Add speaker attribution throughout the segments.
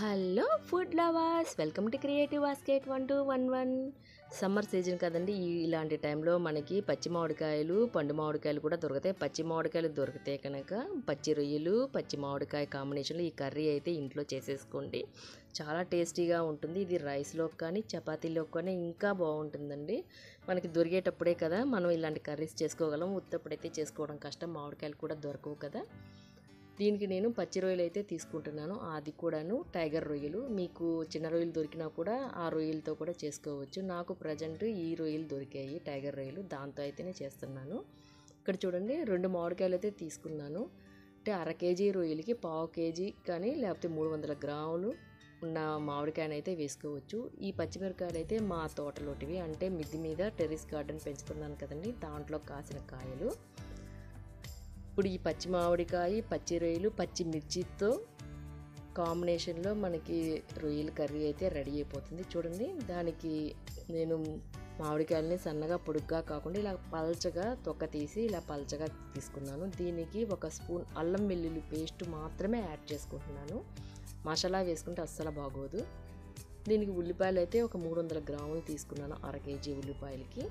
Speaker 1: Hello food lovers welcome to creative basket one two one one. Summer season కదండి ఇలాంటి టైంలో మనకి పచ్చి మామిడికాయలు పండు మామిడికాయలు కూడా దొరుకుతాయి. పచ్చి మామిడికాయలు దొరికితే కనుక పచ్చి రొయ్యలు పచ్చి మామిడికాయ కాంబినేషన్లో ఈ కర్రీ అయితే ఇంట్లో చేసేసుకోండి. చాలా టేస్టీగా ఉంటుంది. ఇది రైస్లో కానీ చపాతీలో కానీ ఇంకా బాగుంటుందండి. మనకి దొరికేటప్పుడే కదా మనం ఇలాంటి కర్రీస్ చేసుకోగలం. ఉత్తప్పుడైతే చేసుకోవడం కష్టం. మామిడికాయలు కూడా దొరకవు కదా. దీనికి నేను పచ్చి రొయ్యలు అయితే తీసుకుంటున్నాను. అది కూడాను టైగర్ రొయ్యలు. మీకు చిన్న రొయ్యలు దొరికినా కూడా ఆ రొయ్యలతో కూడా చేసుకోవచ్చు. నాకు ప్రజెంట్ ఈ రొయ్యలు దొరికాయి టైగర్ రొయ్యలు. దాంతో అయితేనే చేస్తున్నాను. ఇక్కడ చూడండి రెండు మామిడికాయలు అయితే తీసుకున్నాను. అంటే అర కేజీ రొయ్యలకి పావు కేజీ కానీ లేకపోతే మూడు వందల గ్రాములు ఉన్న మామిడికాయను అయితే వేసుకోవచ్చు. ఈ పచ్చిమిరకాయలు అయితే మా తోటలోటివి. అంటే మిద్ది మీద టెర్రస్ గార్డెన్ పెంచుకున్నాను కదండి. దాంట్లో కాసిన కాయలు. ఇప్పుడు ఈ పచ్చి మామిడికాయ పచ్చి రొయ్యలు పచ్చిమిర్చితో కాంబినేషన్లో మనకి రొయ్యల కర్రీ అయితే రెడీ అయిపోతుంది. చూడండి దానికి నేను మామిడికాయలని సన్నగా పొడుగ్గా కాకుండా ఇలా పల్చగా తొక్క తీసి ఇలా పల్చగా తీసుకున్నాను. దీనికి ఒక స్పూన్ అల్లం వెల్లుల్లి పేస్ట్ మాత్రమే యాడ్ చేసుకుంటున్నాను. మసాలా వేసుకుంటే అస్సలు బాగోదు. దీనికి ఉల్లిపాయలు అయితే ఒక మూడు వందల గ్రాములు తీసుకున్నాను అర కేజీ ఉల్లిపాయలకి.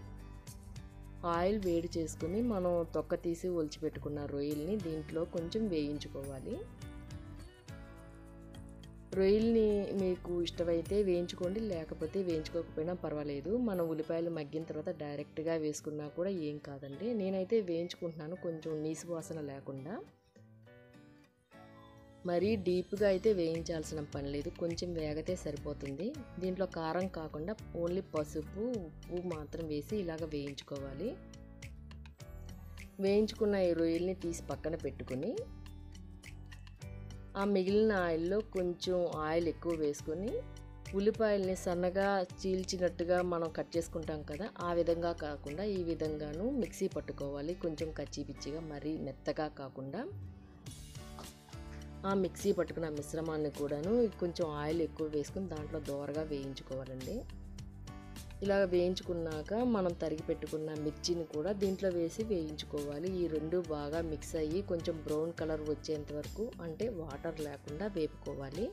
Speaker 1: ఆయిల్ వేడి చేసుకుని మనం తొక్క తీసి ఒలిచిపెట్టుకున్న రొయ్యల్ని దీంట్లో కొంచెం వేయించుకోవాలి. రొయ్యల్ని మీకు ఇష్టమైతే వేయించుకోండి లేకపోతే వేయించుకోకపోయినా పర్వాలేదు. మనం ఉల్లిపాయలు మగ్గిన తర్వాత డైరెక్ట్గా వేసుకున్నా కూడా ఏం కాదండి. నేనైతే వేయించుకుంటున్నాను కొంచెం నీసు వాసన లేకుండా. మరీ డీప్గా అయితే వేయించాల్సిన పని లేదు. కొంచెం వేగతే సరిపోతుంది. దీంట్లో కారం కాకుండా ఓన్లీ పసుపు ఉప్పు మాత్రం వేసి ఇలాగ వేయించుకోవాలి. వేయించుకున్న ఈ రొయ్యల్ని తీసి పక్కన పెట్టుకుని ఆ మిగిలిన ఆయిల్లో కొంచెం ఆయిల్ ఎక్కువ వేసుకొని ఉల్లిపాయల్ని సన్నగా చీల్చినట్టుగా మనం కట్ చేసుకుంటాం కదా ఆ విధంగా కాకుండా ఈ విధంగాను మిక్సీ పట్టుకోవాలి. కొంచెం కచ్చి పిచ్చిగా మరీ మెత్తగా కాకుండా. ఆ మిక్సీ పట్టుకున్న మిశ్రమాన్ని కూడాను కొంచెం ఆయిల్ ఎక్కువ వేసుకుని దాంట్లో దోరగా వేయించుకోవాలండి. ఇలా వేయించుకున్నాక మనం తరిగి పెట్టుకున్న మిర్చిని కూడా దీంట్లో వేసి వేయించుకోవాలి. ఈ రెండు బాగా మిక్స్ అయ్యి కొంచెం బ్రౌన్ కలర్ వచ్చేంత వరకు అంటే వాటర్ లేకుండా వేపుకోవాలి.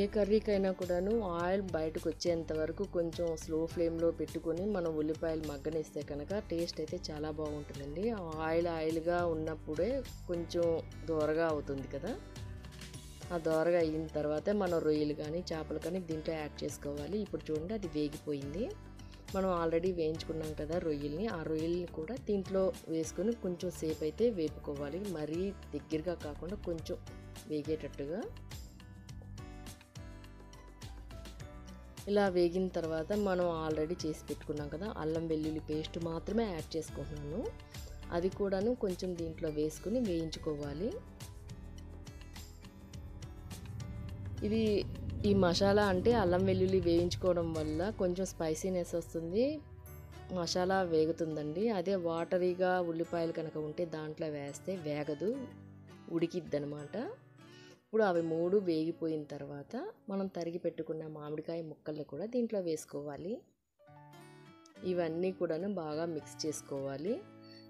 Speaker 1: ఏ కర్రీకైనా కూడాను ఆయిల్ బయటకు వచ్చేంత వరకు కొంచెం స్లో ఫ్లేమ్లో పెట్టుకొని మనం ఉల్లిపాయలు మగ్గనిస్తే కనుక టేస్ట్ అయితే చాలా బాగుంటుందండి. ఆయిల్ ఆయిల్గా ఉన్నప్పుడే కొంచెం దూరగా అవుతుంది కదా? ఆ దోరగా అయిన తర్వాత మనం రొయ్యలు కానీ చేపలు కానీ దీంట్లో యాడ్ చేసుకోవాలి. ఇప్పుడు చూడండి అది వేగిపోయింది. మనం ఆల్రెడీ వేయించుకున్నాం కదా రొయ్యల్ని. ఆ రొయ్యల్ని కూడా దీంట్లో వేసుకొని కొంచెం సేపు అయితే వేపుకోవాలి. మరీ దగ్గరగా కాకుండా కొంచెం వేగేటట్టుగా. ఇలా వేగిన తర్వాత మనం ఆల్రెడీ చేసి పెట్టుకున్నాం కదా అల్లం వెల్లుల్లి పేస్ట్ మాత్రమే యాడ్ చేసుకుంటున్నాను. అది కూడాను కొంచెం దీంట్లో వేసుకుని వేయించుకోవాలి. ఇది ఈ మసాలా అంటే అల్లం వెల్లుల్లి వేయించుకోవడం వల్ల కొంచెం స్పైసీనెస్ వస్తుంది. మసాలా వేగుతుందండి. అదే వాటరీగా ఉల్లిపాయలు కనుక ఉంటే దాంట్లో వేస్తే వేగదు ఉడికిద్ది అనమాట ఇప్పుడు అవి మూడు వేగిపోయిన తర్వాత మనం తరిగి పెట్టుకున్న మామిడికాయ ముక్కల్ని కూడా దీంట్లో వేసుకోవాలి. ఇవన్నీ కూడాను బాగా మిక్స్ చేసుకోవాలి.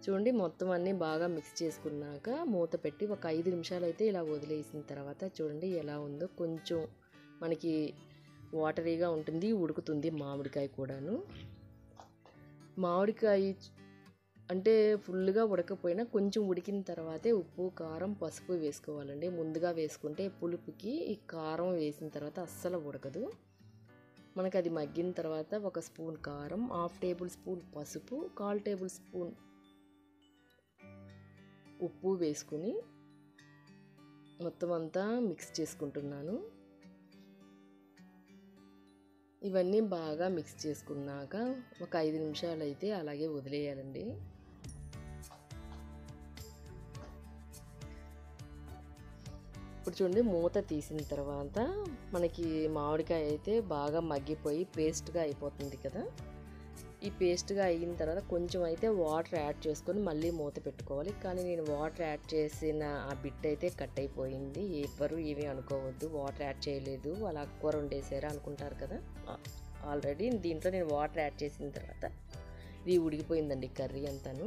Speaker 1: చూడండి మొత్తం అన్నీ బాగా మిక్స్ చేసుకున్నాక మూత పెట్టి ఒక ఐదు నిమిషాలు అయితే ఇలా వదిలేసిన తర్వాత చూడండి ఎలా ఉందో. కొంచెం మనకి వాటరీగా ఉంటుంది ఉడుకుతుంది మామిడికాయ కూడాను. మామిడికాయ అంటే ఫుల్గా ఉడకపోయినా కొంచెం ఉడికిన తర్వాతే ఉప్పు కారం పసుపు వేసుకోవాలండి. ముందుగా వేసుకుంటే పులుపుకి ఈ కారం వేసిన తర్వాత అస్సలు ఉడకదు. మనకి అది మగ్గిన తర్వాత ఒక స్పూన్ కారం హాఫ్ టేబుల్ స్పూన్ పసుపు కాల్ టేబుల్ స్పూన్ ఉప్పు వేసుకుని మొత్తం అంతా మిక్స్ చేసుకుంటున్నాను. ఇవన్నీ బాగా మిక్స్ చేసుకున్నాక ఒక ఐదు నిమిషాలు అయితే అలాగే వదిలేయాలండి. ఇప్పుడు చూడండి మూత తీసిన తర్వాత మనకి మామిడికాయ అయితే బాగా మగ్గిపోయి పేస్ట్గా అయిపోతుంది కదా. ఈ పేస్ట్గా అయిన తర్వాత కొంచెం అయితే వాటర్ యాడ్ చేసుకొని మళ్ళీ మూత పెట్టుకోవాలి. కానీ నేను వాటర్ యాడ్ చేసిన ఆ బిట్ అయితే కట్ అయిపోయింది. ఎవరు ఏమీ అనుకోవద్దు. వాటర్ యాడ్ చేయలేదు. అలా కూర వండేసారా అనుకుంటారు కదా? ఆల్రెడీ దీంట్లో నేను వాటర్ యాడ్ చేసిన తర్వాత ఇది ఉడికిపోయిందండి కర్రీ అంతాను.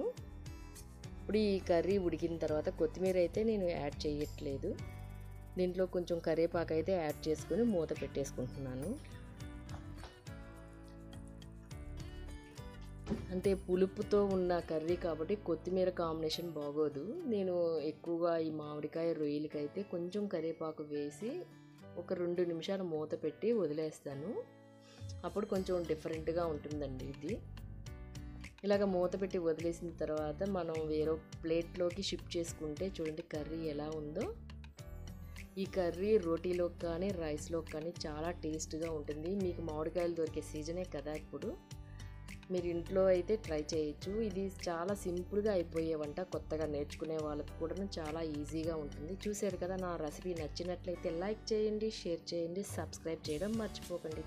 Speaker 1: ఇప్పుడు ఈ కర్రీ ఉడికిన తర్వాత కొత్తిమీర అయితే నేను యాడ్ చేయట్లేదు. దీంట్లో కొంచెం కరివేపాకు అయితే యాడ్ చేసుకొని మూత పెట్టేసుకుంటున్నాను. అంటే పులుపుతో ఉన్న కర్రీ కాబట్టి కొత్తిమీర కాంబినేషన్ బాగోదు. నేను ఎక్కువగా ఈ మామిడికాయ రొయ్యలకైతే కొంచెం కరివేపాకు వేసి ఒక రెండు నిమిషాలు మూత పెట్టి వదిలేస్తాను. అప్పుడు కొంచెం డిఫరెంట్గా ఉంటుందండి ఇది. ఇలాగ మూత పెట్టి వదిలేసిన తర్వాత మనం వేరే ప్లేట్లోకి షిఫ్ట్ చేసుకుంటే చూడండి కర్రీ ఎలా ఉందో. ఈ కర్రీ రోటీలోకి కానీ రైస్లోకి కానీ చాలా టేస్ట్గా ఉంటుంది. మీకు మామిడికాయలు దొరికే సీజనే కదా ఇప్పుడు. మీరు ఇంట్లో అయితే ట్రై చేయొచ్చు. ఇది చాలా సింపుల్గా అయిపోయే వంట కొత్తగా నేర్చుకునే వాళ్ళకి కూడా చాలా ఈజీగా ఉంటుంది. చూశారు కదా నా రెసిపీ నచ్చినట్లయితే లైక్ చేయండి షేర్ చేయండి సబ్స్క్రైబ్ చేయడం మర్చిపోకండి.